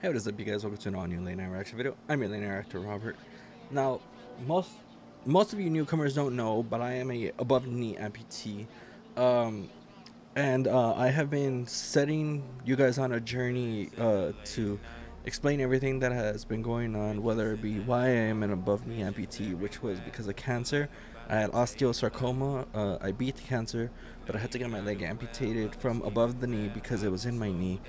Hey, what is up, you guys? Welcome to an all-new late night reaction video. I'm your late night reactor, Robert. Now, most most of you newcomers don't know, but I am a above knee amputee, um, and uh, I have been setting you guys on a journey uh, to explain everything that has been going on, whether it be why I am an above knee amputee, which was because of cancer. I had osteosarcoma. Uh, I beat cancer, but I had to get my leg amputated from above the knee because it was in my knee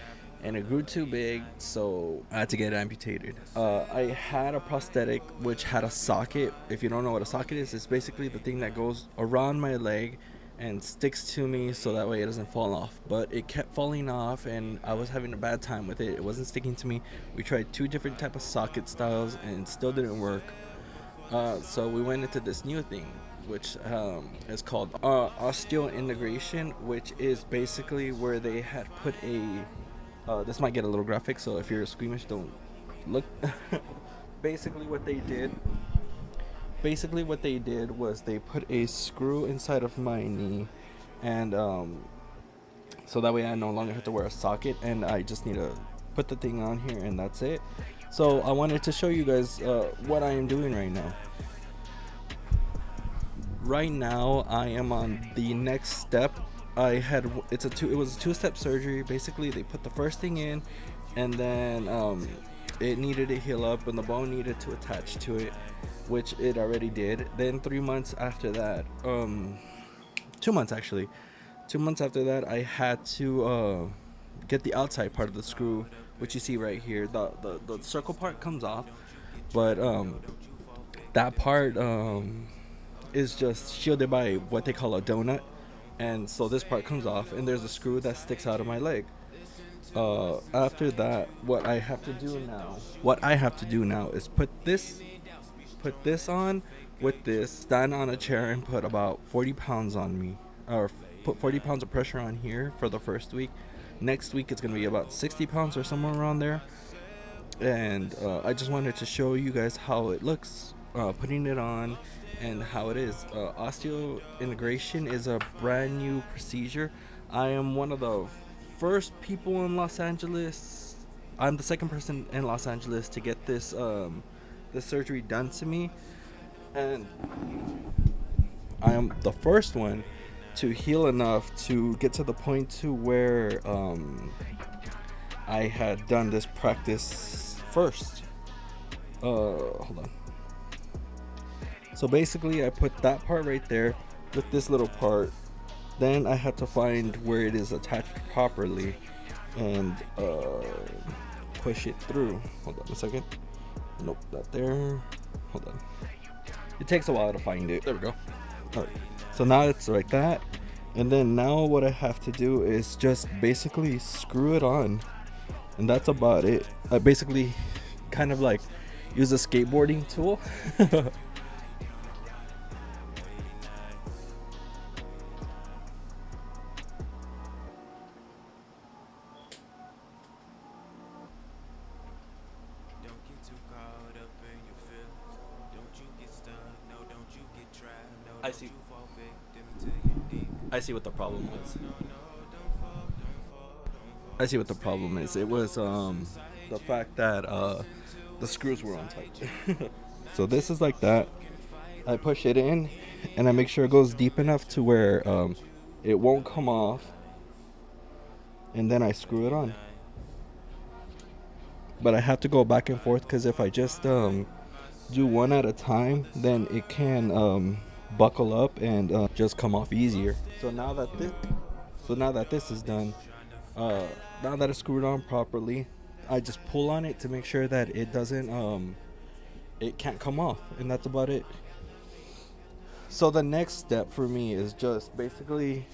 and it grew too big, so I had to get it amputated. Uh, I had a prosthetic which had a socket. If you don't know what a socket is, it's basically the thing that goes around my leg and sticks to me so that way it doesn't fall off. But it kept falling off, and I was having a bad time with it. It wasn't sticking to me. We tried two different type of socket styles, and it still didn't work. Uh, so we went into this new thing which um, is called uh, osseointegration, which is basically where they had put a uh, this might get a little graphic, so if you're squeamish, don't look. basically, what they did, basically what they did was they put a screw inside of my knee, and um, so that way I no longer have to wear a socket, and I just need to put the thing on here, and that's it. So I wanted to show you guys uh, what I am doing right now. Right now, I am on the next step I had it's a two it was a two step surgery. Basically, they put the first thing in, and then um, it needed to heal up, and the bone needed to attach to it, which it already did. Then three months after that, um, two months actually, two months after that, I had to uh, get the outside part of the screw, which you see right here. The the, the circle part comes off, but um, that part um, is just shielded by what they call a donut and so this part comes off and there's a screw that sticks out of my leg. Uh, after that what i have to do now what i have to do now is put this put this on with this stand on a chair and put about 40 pounds on me or put 40 pounds of pressure on here for the first week. Next week it's going to be about 60 pounds or somewhere around there. And uh, i just wanted to show you guys how it looks uh, putting it on and how it is. Uh, osseointegration is a brand new procedure. I am one of the first people in Los Angeles. I'm the second person in Los Angeles to get this um, this surgery done to me, and I am the first one to heal enough to get to the point to where um, I had done this practice first. Uh, hold on. So basically I put that part right there with this little part. Then I had to find where it is attached properly and uh, push it through. Hold on a second. Nope, not there. Hold on. It takes a while to find it. There we go. Alright. So now it's like that. And then now what I have to do is just basically screw it on. And that's about it. I basically kind of like use a skateboarding tool. I see. I see what the problem was. I see what the problem is. It was um the fact that uh the screws were on tight. so this is like that. I push it in and I make sure it goes deep enough to where um it won't come off. And then I screw it on. But I have to go back and forth because if I just um do one at a time, then it can um buckle up and uh, just come off easier. So now that this, so now that this is done, uh, now that it's screwed on properly, I just pull on it to make sure that it doesn't, um, it can't come off, and that's about it. So the next step for me is just basically,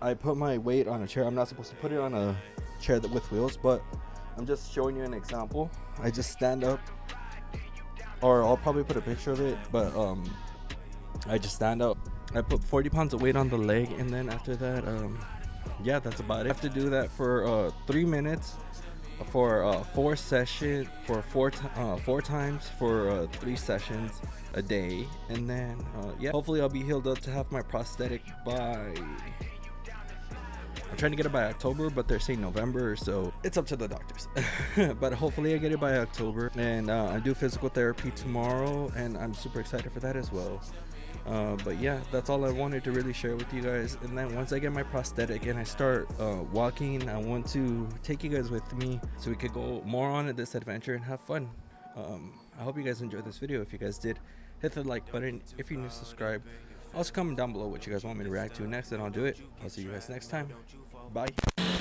I put my weight on a chair. I'm not supposed to put it on a chair that with wheels, but I'm just showing you an example. I just stand up, or I'll probably put a picture of it, but um, I just stand up. I put 40 pounds of weight on the leg, and then after that, um, yeah, that's about it. I have to do that for uh, three minutes, for uh, four session, for four uh, four times for uh, three sessions a day, and then uh, yeah, hopefully I'll be healed up to have my prosthetic by I'm trying to get it by October, but they're saying November, so it's up to the doctors. but hopefully I get it by October. And uh, I do physical therapy tomorrow, and I'm super excited for that as well. Uh, but yeah, that's all I wanted to really share with you guys. And then once I get my prosthetic and I start uh, walking, I want to take you guys with me so we could go more on this adventure and have fun. Um, I hope you guys enjoyed this video. If you guys did, hit the like button. If you're new, subscribe. Also comment down below what you guys want me to react to next and I'll do it. I'll see you guys next time. Bye.